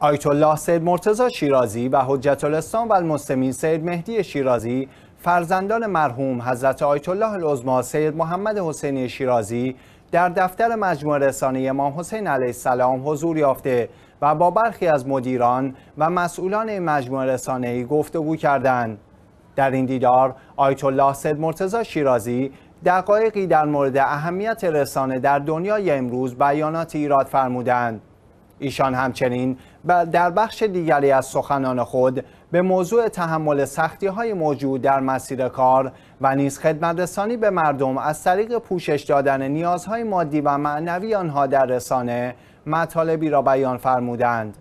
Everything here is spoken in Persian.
آیت الله سید مرتضی شیرازی و حجت الاسلام و المسلمین سید مهدی شیرازی فرزندان مرحوم حضرت آیت الله العظما سید محمد حسینی شیرازی در دفتر مجموعه رسانه امام حسین علیه السلام حضور یافته و با برخی از مدیران و مسئولان مجموعه رسانه گفتگو کردند. در این دیدار آیت الله سید مرتضی شیرازی دقایقی در مورد اهمیت رسانه در دنیای امروز بیانات ایراد فرمودند. ایشان همچنین در بخش دیگری از سخنان خود به موضوع تحمل سختی های موجود در مسیر کار و نیز خدمت رسانی به مردم از طریق پوشش دادن نیازهای مادی و معنوی آنها در رسانه مطالبی را بیان فرمودند.